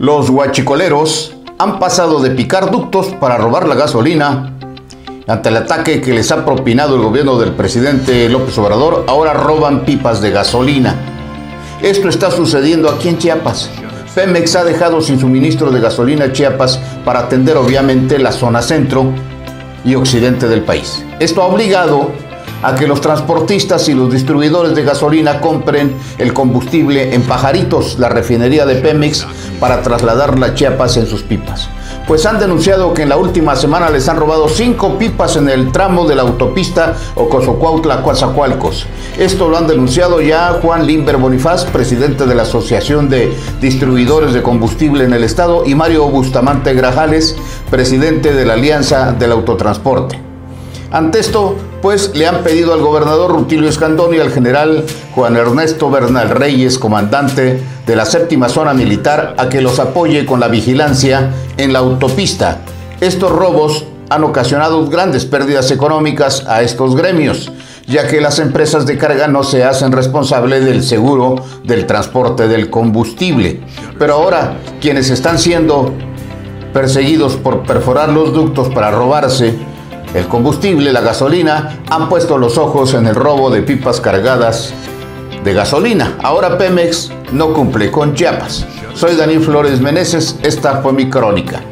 Los guachicoleros han pasado de picar ductos para robar la gasolina. Ante el ataque que les ha propinado el gobierno del presidente López Obrador, ahora roban pipas de gasolina. Esto está sucediendo aquí en Chiapas. Pemex ha dejado sin suministro de gasolina Chiapas para atender obviamente la zona centro y occidente del país. Esto ha obligado a que los transportistas y los distribuidores de gasolina compren el combustible en Pajaritos, la refinería de Pemex, para trasladarla a Chiapas en sus pipas. Pues han denunciado que en la última semana les han robado cinco pipas en el tramo de la autopista Ocosocuautla-Coatzacoalcos. Esto lo han denunciado ya Juan Limber Bonifaz, presidente de la Asociación de Distribuidores de Combustible en el Estado, y Mario Bustamante Grajales, presidente de la Alianza del Autotransporte. Ante esto, pues le han pedido al gobernador Rutilio Escandón y al general Juan Ernesto Bernal Reyes, comandante de la séptima zona militar, a que los apoye con la vigilancia en la autopista. Estos robos han ocasionado grandes pérdidas económicas a estos gremios, ya que las empresas de carga no se hacen responsables del seguro del transporte del combustible. Pero ahora, quienes están siendo perseguidos por perforar los ductos para robarse el combustible, la gasolina, han puesto los ojos en el robo de pipas cargadas de gasolina. Ahora Pemex no cumple con Chiapas. Soy Daniel Flores Meneses, esta fue mi crónica.